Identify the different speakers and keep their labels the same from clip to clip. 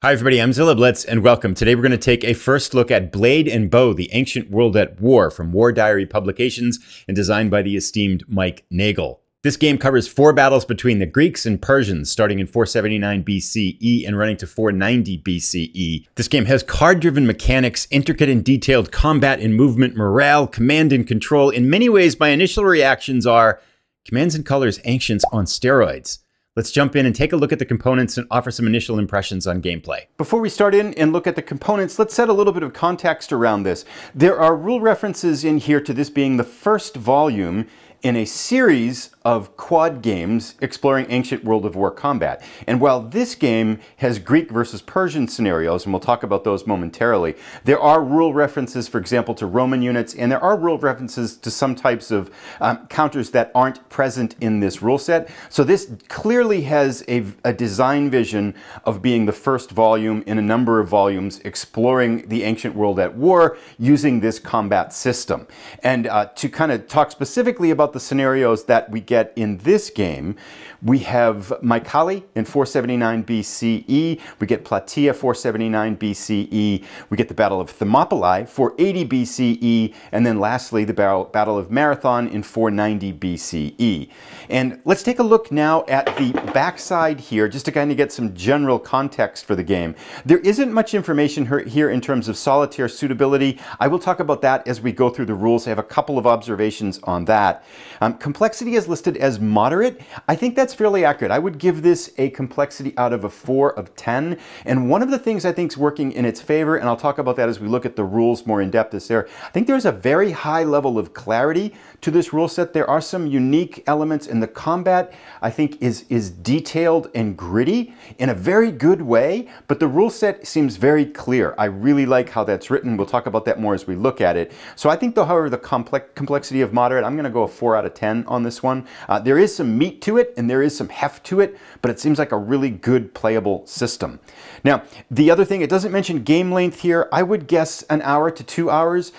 Speaker 1: Hi everybody, I'm Zilla Blitz and welcome. Today we're going to take a first look at Blade and Bow, the Ancient World at War from War Diary Publications and designed by the esteemed Mike Nagel. This game covers four battles between the Greeks and Persians starting in 479 BCE and running to 490 BCE. This game has card-driven mechanics, intricate and detailed combat and movement, morale, command and control. In many ways, my initial reactions are Commands and Colors Ancients on steroids. Let's jump in and take a look at the components and offer some initial impressions on gameplay.
Speaker 2: Before we start in and look at the components, let's set a little bit of context around this. There are rule references in here to this being the first volume in a series of quad games exploring ancient World of War combat. And while this game has Greek versus Persian scenarios, and we'll talk about those momentarily, there are rule references, for example, to Roman units, and there are rule references to some types of um, counters that aren't present in this rule set. So this clearly has a, a design vision of being the first volume in a number of volumes exploring the ancient world at war using this combat system. And uh, to kind of talk specifically about the scenarios that we get in this game, we have Mycale in 479 BCE, we get Plataea 479 BCE, we get the Battle of Thermopylae 480 BCE, and then lastly the Battle of Marathon in 490 BCE. And let's take a look now at the backside here, just to kind of get some general context for the game. There isn't much information here in terms of solitaire suitability. I will talk about that as we go through the rules. I have a couple of observations on that. Um, complexity is listed as moderate. I think that's fairly accurate. I would give this a complexity out of a 4 of 10. And one of the things I think is working in its favor, and I'll talk about that as we look at the rules more in depth is there, I think there's a very high level of clarity to this rule set. There are some unique elements in the combat, I think is, is detailed and gritty in a very good way, but the rule set seems very clear. I really like how that's written. We'll talk about that more as we look at it. So I think though, however, the complex complexity of moderate, I'm gonna go a four out of 10 on this one. Uh, there is some meat to it and there is some heft to it, but it seems like a really good playable system. Now, the other thing, it doesn't mention game length here. I would guess an hour to two hours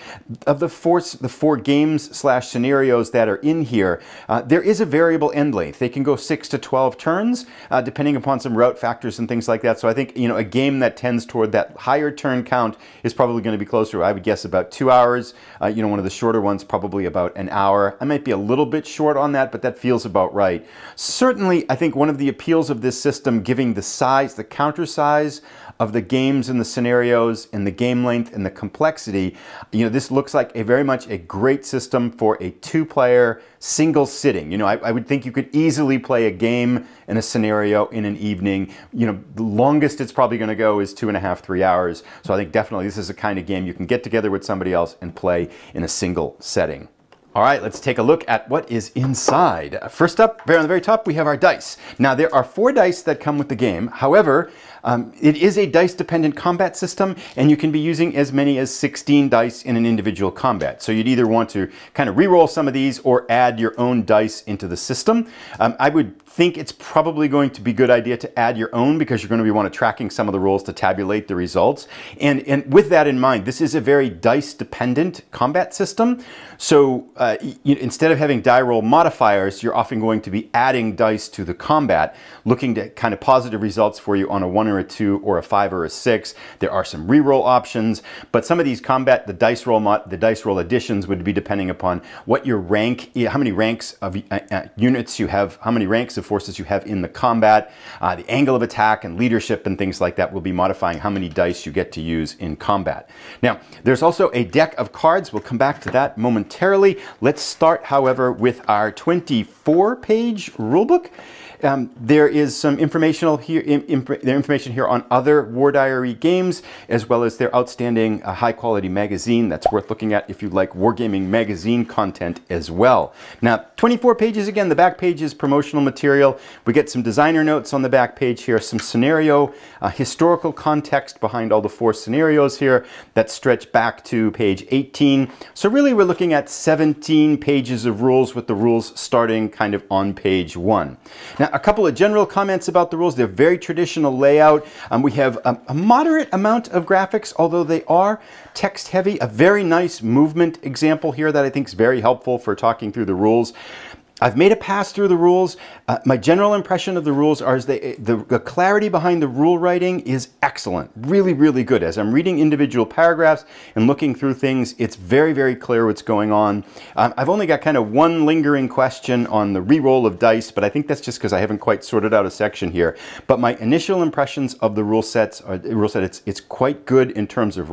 Speaker 2: of the four, the four games slash scenarios that are in here. Uh, there is a variable end length. They can go six to 12 turns, uh, depending upon some route factors and things like that. So I think, you know, a game that tends toward that higher turn count is probably going to be closer, I would guess about two hours. Uh, you know, one of the shorter ones, probably about an hour. I might be a little bit short on that, but that feels about right. Certainly, I think one of the appeals of this system, giving the size, the counter size of the games and the scenarios and the game length and the complexity, you know, this looks like a very much a great system for a two-player single sitting. You know, I, I, would think you could easily play a game and a scenario in an evening. You know, the longest it's probably going to go is two and a half, three hours. So I think definitely this is a kind of game you can get together with somebody else and play in a single setting. All right, let's take a look at what is inside. First up, very on the very top, we have our dice. Now, there are four dice that come with the game. However, um, it is a dice-dependent combat system, and you can be using as many as 16 dice in an individual combat. So you'd either want to kind of re-roll some of these or add your own dice into the system. Um, I would think it's probably going to be a good idea to add your own because you're going to be want to tracking some of the rolls to tabulate the results. And, and with that in mind, this is a very dice dependent combat system. So uh, you, instead of having die roll modifiers, you're often going to be adding dice to the combat, looking to kind of positive results for you on a one or a two or a five or a six. There are some reroll options, but some of these combat, the dice roll the dice roll additions would be depending upon what your rank, how many ranks of uh, uh, units you have, how many ranks of forces you have in the combat. Uh, the angle of attack and leadership and things like that will be modifying how many dice you get to use in combat. Now, there's also a deck of cards. We'll come back to that momentarily. Let's start, however, with our 24 page rulebook. Um, there is some informational here, information here on other War Diary games, as well as their outstanding uh, high quality magazine that's worth looking at if you like wargaming magazine content as well. Now, 24 pages again, the back page is promotional material. We get some designer notes on the back page here, some scenario, uh, historical context behind all the four scenarios here that stretch back to page 18. So really we're looking at 17 pages of rules with the rules starting kind of on page one. Now, a couple of general comments about the rules. They're very traditional layout. Um, we have a, a, moderate amount of graphics, although they are text heavy. A very nice movement example here that I think is very helpful for talking through the rules. I've made a pass through the rules. Uh, my general impression of the rules are they, the, the, clarity behind the rule writing is excellent, really, really good. As I'm reading individual paragraphs and looking through things, it's very, very clear what's going on. Um, I've only got kind of one lingering question on the re-roll of dice, but I think that's just because I haven't quite sorted out a section here. But my initial impressions of the rule sets, are, the rule set, it's, it's quite good in terms of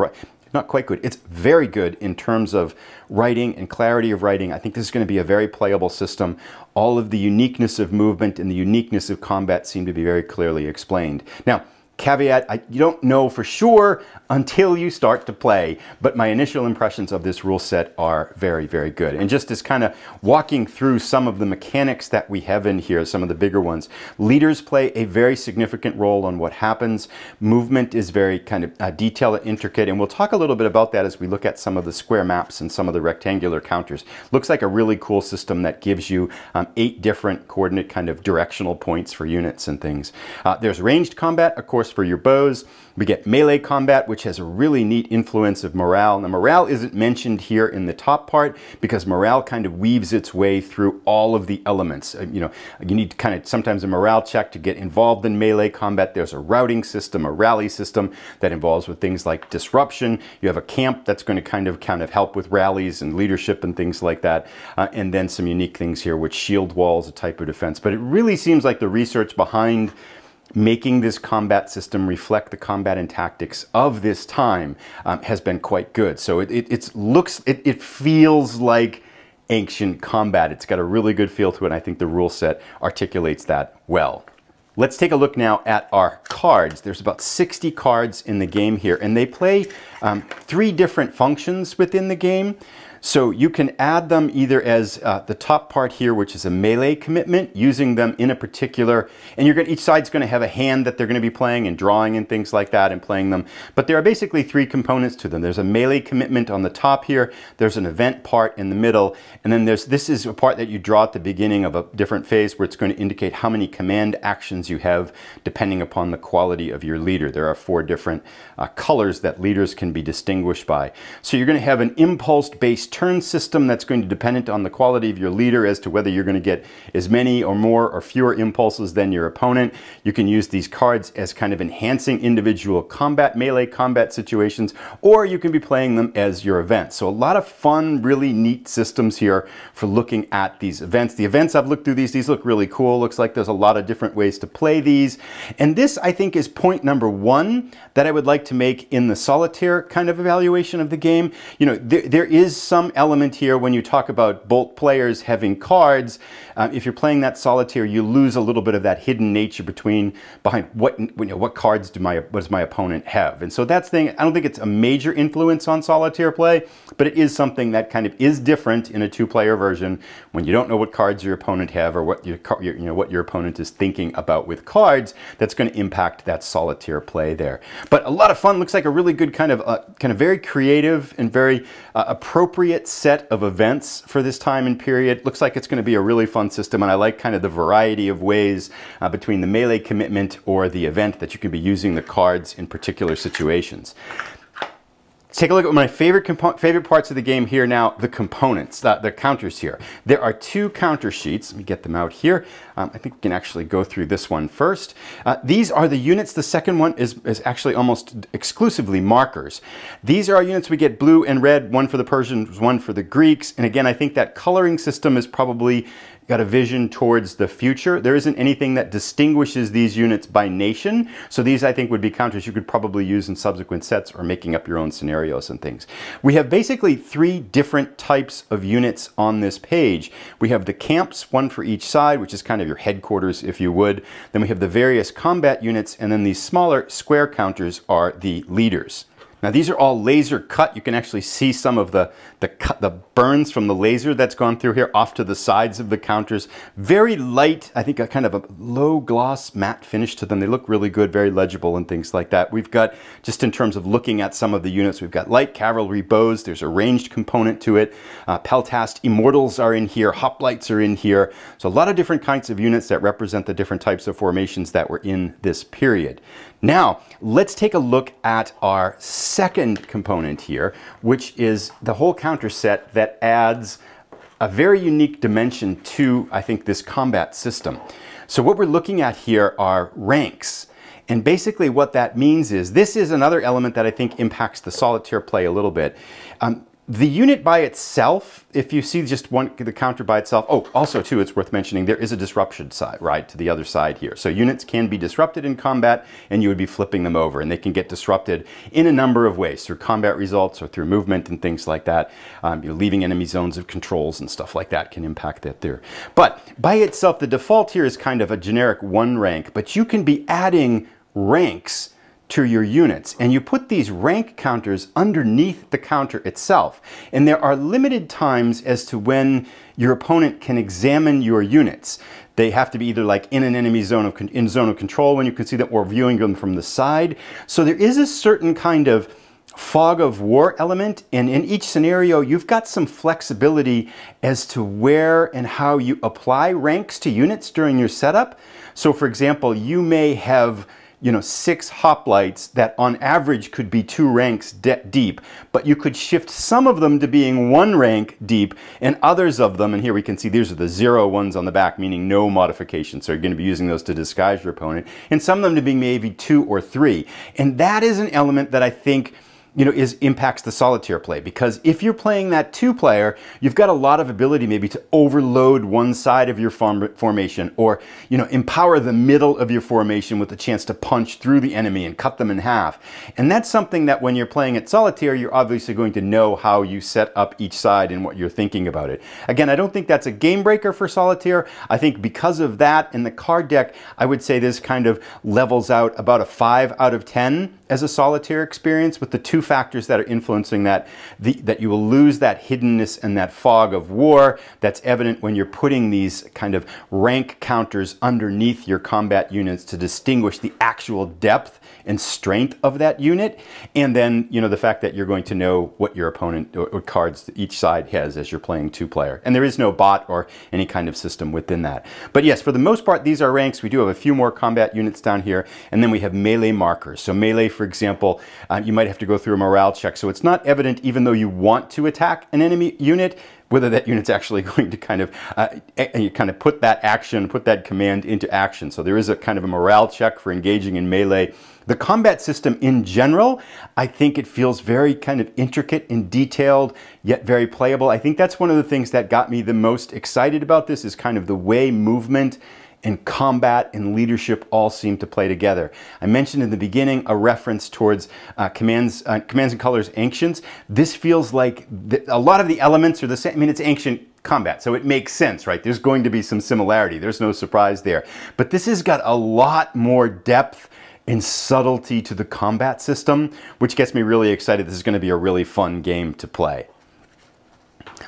Speaker 2: not quite good. It's very good in terms of writing and clarity of writing. I think this is going to be a very playable system. All of the uniqueness of movement and the uniqueness of combat seem to be very clearly explained. Now, caveat, I, you don't know for sure until you start to play, but my initial impressions of this rule set are very, very good. And just as kind of walking through some of the mechanics that we have in here, some of the bigger ones, leaders play a very significant role on what happens. Movement is very kind of uh, detailed and intricate, and we'll talk a little bit about that as we look at some of the square maps and some of the rectangular counters. Looks like a really cool system that gives you um, eight different coordinate kind of directional points for units and things. Uh, there's ranged combat, of course, for your bows. We get melee combat, which has a really neat influence of morale. Now, morale isn't mentioned here in the top part because morale kind of weaves its way through all of the elements. Uh, you know, you need kind of sometimes a morale check to get involved in melee combat. There's a routing system, a rally system that involves with things like disruption. You have a camp that's going to kind of kind of help with rallies and leadership and things like that. Uh, and then some unique things here, which shield walls, a type of defense. But it really seems like the research behind making this combat system reflect the combat and tactics of this time um, has been quite good. So it, it looks, it, it feels like ancient combat. It's got a really good feel to it, and I think the rule set articulates that well. Let's take a look now at our cards. There's about 60 cards in the game here, and they play um, three different functions within the game. So you can add them either as uh, the top part here, which is a melee commitment, using them in a particular, and going each side's to have a hand that they're going to be playing and drawing and things like that and playing them. But there are basically three components to them. There's a melee commitment on the top here, there's an event part in the middle, and then there's this is a part that you draw at the beginning of a different phase where it's going to indicate how many command actions you have depending upon the quality of your leader. There are four different uh, colors that leaders can be distinguished by. So you're to have an impulse-based turn system that's going to dependent on the quality of your leader as to whether you're going to get as many or more or fewer impulses than your opponent. You can use these cards as kind of enhancing individual combat, melee combat situations, or you can be playing them as your events. So a lot of fun, really neat systems here for looking at these events. The events I've looked through these, these look really cool. Looks like there's a lot of different ways to play these. And this, I think, is point number one that I would like to make in the solitaire kind of evaluation of the game. You know, there, there is some some element here when you talk about bolt players having cards. Um, if you're playing that solitaire, you lose a little bit of that hidden nature between behind what you know, what cards do my what does my opponent have, and so that's thing. I don't think it's a major influence on solitaire play, but it is something that kind of is different in a two-player version when you don't know what cards your opponent have or what your, you know what your opponent is thinking about with cards. That's going to impact that solitaire play there. But a lot of fun. Looks like a really good kind of uh, kind of very creative and very uh, appropriate appropriate set of events for this time and period. Looks like it's going to be a really fun system, and I like kind of the variety of ways uh, between the melee commitment or the event that you can be using the cards in particular situations take a look at my favorite favorite parts of the game here now, the components, the, the, counters here. There are two counter sheets. Let me get them out here. Um, I think we can actually go through this one first. Uh, these are the units. The second one is, is actually almost exclusively markers. These are our units. We get blue and red, one for the Persians, one for the Greeks. And again, I think that coloring system is probably got a vision towards the future. There isn't anything that distinguishes these units by nation. So these, I think, would be counters you could probably use in subsequent sets or making up your own scenarios and things. We have basically three different types of units on this page. We have the camps, one for each side, which is kind of your headquarters, if you would. Then we have the various combat units, and then these smaller square counters are the leaders. Now these are all laser cut. You can actually see some of the, the, cut, the burns from the laser that's gone through here off to the sides of the counters. Very light, I think a kind of a low gloss matte finish to them. They look really good, very legible and things like that. We've got, just in terms of looking at some of the units, we've got light cavalry bows. There's a ranged component to it. Uh, Peltast Immortals are in here. Hoplites are in here. So a lot of different kinds of units that represent the different types of formations that were in this period. Now, let's take a look at our second component here, which is the whole counter set that adds a very unique dimension to, I think, this combat system. So what we're looking at here are ranks. And basically what that means is, this is another element that I think impacts the solitaire play a little bit. Um, the unit by itself, if you see just one, the counter by itself, oh, also too, it's worth mentioning, there is a disruption side, right, to the other side here. So units can be disrupted in combat and you would be flipping them over and they can get disrupted in a number of ways, through combat results or through movement and things like that. Um, you're leaving enemy zones of controls and stuff like that can impact that there. But by itself, the default here is kind of a generic one rank, but you can be adding ranks to your units. And you put these rank counters underneath the counter itself. And there are limited times as to when your opponent can examine your units. They have to be either like in an enemy zone of in zone of control when you can see them or viewing them from the side. So there is a certain kind of fog of war element and in each scenario you've got some flexibility as to where and how you apply ranks to units during your setup. So for example, you may have you know, six hoplites that on average could be two ranks deep, but you could shift some of them to being one rank deep and others of them, and here we can see these are the zero ones on the back, meaning no modification. So you're going to be using those to disguise your opponent, and some of them to being maybe two or three. And that is an element that I think you know, is impacts the solitaire play because if you're playing that two player, you've got a lot of ability maybe to overload one side of your form formation or, you know, empower the middle of your formation with a chance to punch through the enemy and cut them in half. And that's something that when you're playing at solitaire, you're obviously going to know how you set up each side and what you're thinking about it. Again, I don't think that's a game breaker for solitaire. I think because of that in the card deck, I would say this kind of levels out about a five out of 10 as a solitaire experience with the two factors that are influencing that, the, that you will lose that hiddenness and that fog of war that's evident when you're putting these kind of rank counters underneath your combat units to distinguish the actual depth and strength of that unit. And then, you know, the fact that you're going to know what your opponent or, or cards each side has as you're playing two player. And there is no bot or any kind of system within that. But yes, for the most part, these are ranks. We do have a few more combat units down here. And then we have melee markers. So melee, for example, uh, you might have to go through morale check. So it's not evident even though you want to attack an enemy unit, whether that unit's actually going to kind of uh, you kind of put that action, put that command into action. So there is a kind of a morale check for engaging in melee. The combat system in general, I think it feels very kind of intricate and detailed, yet very playable. I think that's one of the things that got me the most excited about this is kind of the way movement and combat and leadership all seem to play together. I mentioned in the beginning a reference towards uh, commands, uh, commands and colors ancients. This feels like the, a lot of the elements are the same. I mean, it's ancient combat, so it makes sense, right? There's going to be some similarity. There's no surprise there. But this has got a lot more depth and subtlety to the combat system, which gets me really excited. This is going to be a really fun game to play.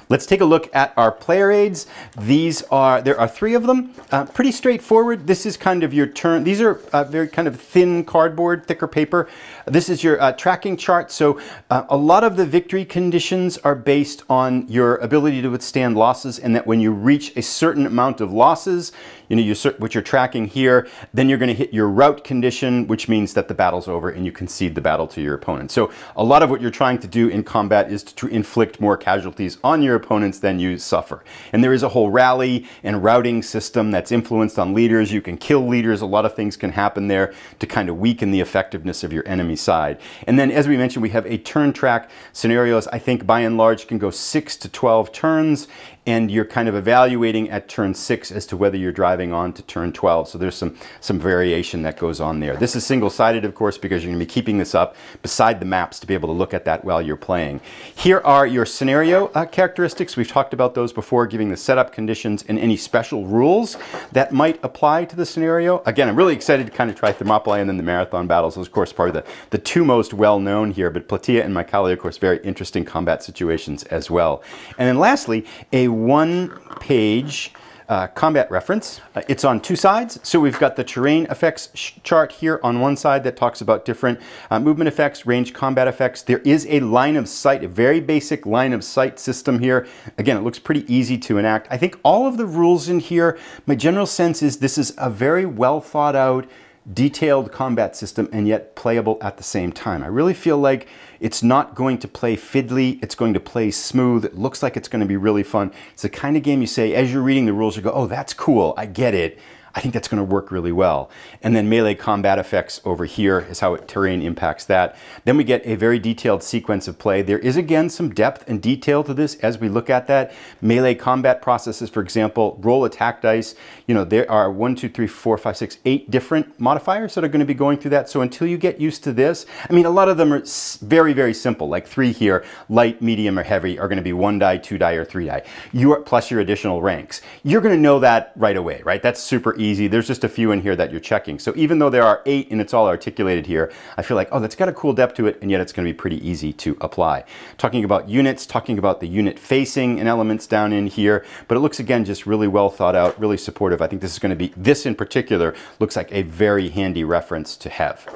Speaker 2: Let's take a look at our player aids. These are, there are three of them. Uh, pretty straightforward. This is kind of your turn. These are uh, very kind of thin cardboard, thicker paper. This is your uh, tracking chart. So uh, a lot of the victory conditions are based on your ability to withstand losses and that when you reach a certain amount of losses, you know, you what you're tracking here, then you're going to hit your rout condition, which means that the battle's over and you concede the battle to your opponent. So a lot of what you're trying to do in combat is to inflict more casualties on your opponents than you suffer. And there is a whole rally and routing system that's influenced on leaders. You can kill leaders. A lot of things can happen there to kind of weaken the effectiveness of your enemy side. And then as we mentioned, we have a turn track scenarios. I think by and large can go 6 to 12 turns and you're kind of evaluating at turn 6 as to whether you're driving on to turn 12. So there's some, some variation that goes on there. This is single-sided, of course, because you're going to be keeping this up beside the maps to be able to look at that while you're playing. Here are your scenario uh, characteristics. We've talked about those before, giving the setup conditions and any special rules that might apply to the scenario. Again, I'm really excited to kind of try Thermopylae and then the marathon battles. Those, of course, probably the, the two most well-known here, but Plataea and Mycale, of course, very interesting combat situations as well. And then lastly, a one page uh, combat reference. Uh, it's on two sides. So we've got the terrain effects chart here on one side that talks about different uh, movement effects, range combat effects. There is a line of sight, a very basic line of sight system here. Again, it looks pretty easy to enact. I think all of the rules in here, my general sense is this is a very well thought out, detailed combat system and yet playable at the same time. I really feel like it's not going to play fiddly, it's going to play smooth. It looks like it's going to be really fun. It's the kind of game you say, as you're reading the rules, you go, oh, that's cool, I get it. I think that's going to work really well. And then melee combat effects over here is how it, terrain impacts that. Then we get a very detailed sequence of play. There is again some depth and detail to this as we look at that. Melee combat processes, for example, roll attack dice. You know, there are one, two, three, four, five, six, eight different modifiers that are going to be going through that. So until you get used to this, I mean, a lot of them are very, very simple, like three here, light, medium, or heavy are going to be one die, two die, or three die. You are, plus your additional ranks. You're going to know that right away, right? That's super easy. There's just a few in here that you're checking. So even though there are eight and it's all articulated here, I feel like, oh, that's got a cool depth to it, and yet it's gonna be pretty easy to apply. Talking about units, talking about the unit facing and elements down in here, but it looks again just really well thought out, really supportive. I think this is gonna be, this in particular, looks like a very handy reference to have.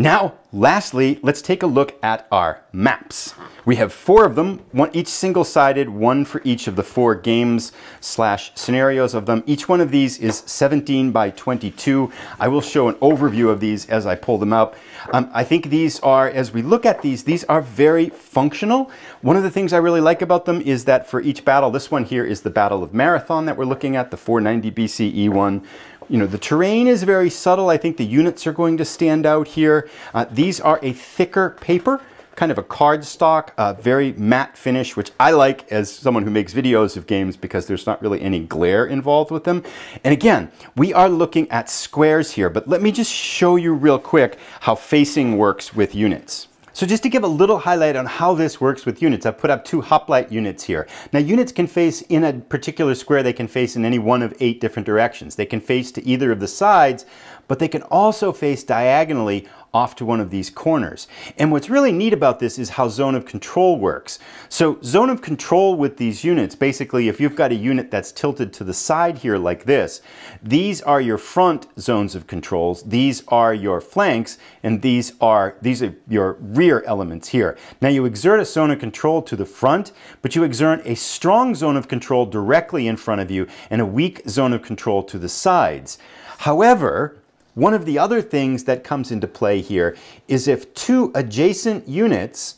Speaker 2: Now, lastly, let's take a look at our maps. We have four of them, one each single-sided, one for each of the four games slash scenarios of them. Each one of these is 17 by 22. I will show an overview of these as I pull them out. Um, I think these are, as we look at these, these are very functional. One of the things I really like about them is that for each battle, this one here is the Battle of Marathon that we're looking at, the 490 BCE one. You know, the terrain is very subtle. I think the units are going to stand out here. Uh, these are a thicker paper kind of a cardstock, uh, very matte finish, which I like as someone who makes videos of games because there's not really any glare involved with them. And again, we are looking at squares here, but let me just show you real quick how facing works with units. So just to give a little highlight on how this works with units, I've put up two hoplite units here. Now units can face in a particular square, they can face in any one of eight different directions. They can face to either of the sides, but they can also face diagonally off to one of these corners. And what's really neat about this is how zone of control works. So zone of control with these units, basically if you've got a unit that's tilted to the side here like this, these are your front zones of controls, these are your flanks, and these are, these are your rear elements here. Now you exert a zone of control to the front, but you exert a strong zone of control directly in front of you and a weak zone of control to the sides. However, one of the other things that comes into play here is if two adjacent units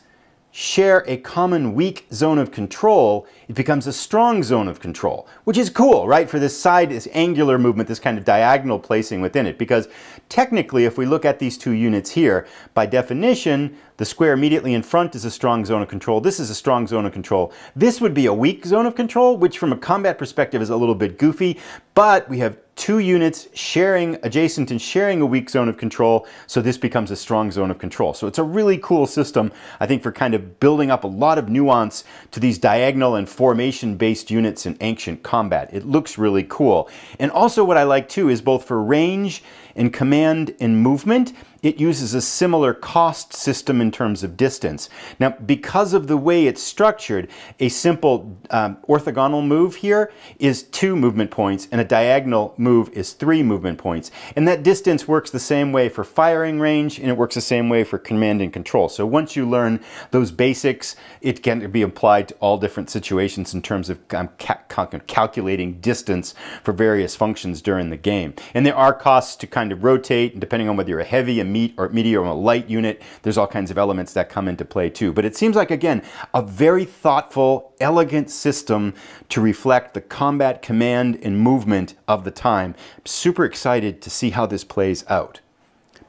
Speaker 2: share a common weak zone of control, it becomes a strong zone of control, which is cool, right? For this side, this angular movement, this kind of diagonal placing within it. Because technically, if we look at these two units here, by definition, the square immediately in front is a strong zone of control. This is a strong zone of control. This would be a weak zone of control, which from a combat perspective is a little bit goofy, but we have two units sharing adjacent and sharing a weak zone of control, so this becomes a strong zone of control. So it's a really cool system, I think, for kind of building up a lot of nuance to these diagonal and formation-based units in ancient combat. It looks really cool. And also what I like too is both for range and command and movement, it uses a similar cost system in terms of distance. Now, because of the way it's structured, a simple um, orthogonal move here is two movement points, and a diagonal move is three movement points. And that distance works the same way for firing range, and it works the same way for command and control. So once you learn those basics, it can be applied to all different situations in terms of um, ca calculating distance for various functions during the game. And there are costs to kind of rotate, depending on whether you're a heavy, a meat or medium or light unit. There's all kinds of elements that come into play too. But it seems like, again, a very thoughtful, elegant system to reflect the combat command and movement of the time. I'm super excited to see how this plays out.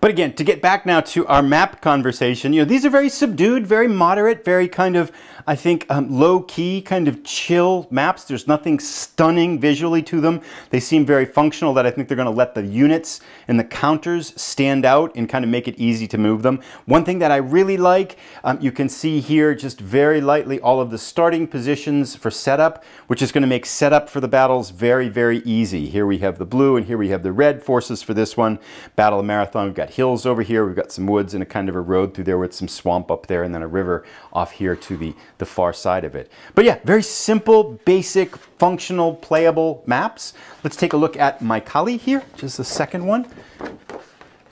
Speaker 2: But again, to get back now to our map conversation, you know, these are very subdued, very moderate, very kind of I think um, low key, kind of chill maps. There's nothing stunning visually to them. They seem very functional that I think they're going to let the units and the counters stand out and kind of make it easy to move them. One thing that I really like, um, you can see here just very lightly all of the starting positions for setup, which is going to make setup for the battles very, very easy. Here we have the blue and here we have the red forces for this one. Battle of Marathon, we've got hills over here, we've got some woods and a kind of a road through there with some swamp up there and then a river off here to the the far side of it. But yeah, very simple, basic, functional, playable maps. Let's take a look at Mycale here, which is the second one.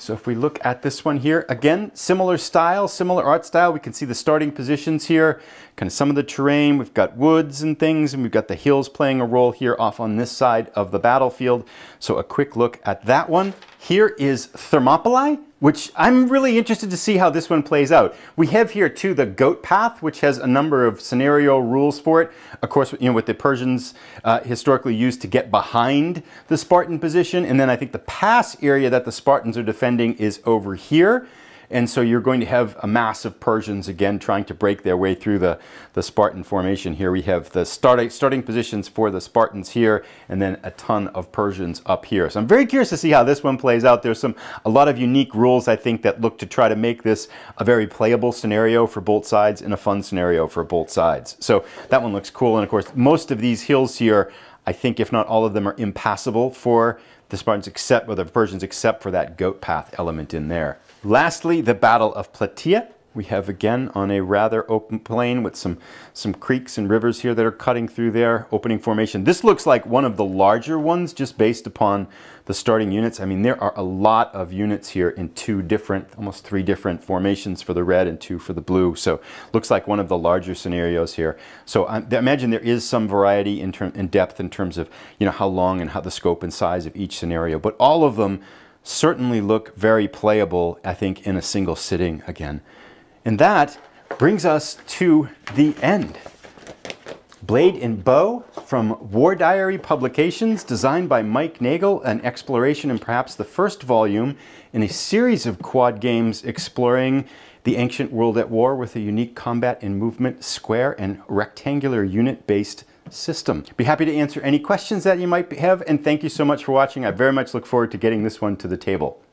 Speaker 2: So if we look at this one here, again, similar style, similar art style. We can see the starting positions here, kind of some of the terrain. We've got woods and things, and we've got the hills playing a role here off on this side of the battlefield. So a quick look at that one. Here is Thermopylae, which I'm really interested to see how this one plays out. We have here too the goat path, which has a number of scenario rules for it. Of course, you know, what the Persians uh, historically used to get behind the Spartan position. And then I think the pass area that the Spartans are defending is over here. And so you're going to have a mass of Persians again trying to break their way through the, the Spartan formation. Here we have the start, starting positions for the Spartans here and then a ton of Persians up here. So I'm very curious to see how this one plays out. There's some a lot of unique rules I think that look to try to make this a very playable scenario for both sides and a fun scenario for both sides. So that one looks cool. And of course, most of these hills here I think if not all of them are impassable for the Spartans except, or the Persians except for that goat path element in there. Lastly, the Battle of Plataea. We have again on a rather open plain with some, some creeks and rivers here that are cutting through there, opening formation. This looks like one of the larger ones just based upon the starting units. I mean, there are a lot of units here in two different, almost three different formations for the red and two for the blue. So looks like one of the larger scenarios here. So I imagine there is some variety in, in depth in terms of, you know, how long and how the scope and size of each scenario, but all of them certainly look very playable, I think, in a single sitting again. And that brings us to the end. Blade and Bow from War Diary Publications, designed by Mike Nagel, an exploration and perhaps the first volume in a series of quad games exploring the ancient world at war with a unique combat and movement square and rectangular unit based system. Be happy to answer any questions that you might have, and thank you so much for watching. I very much look forward to getting this one to the table.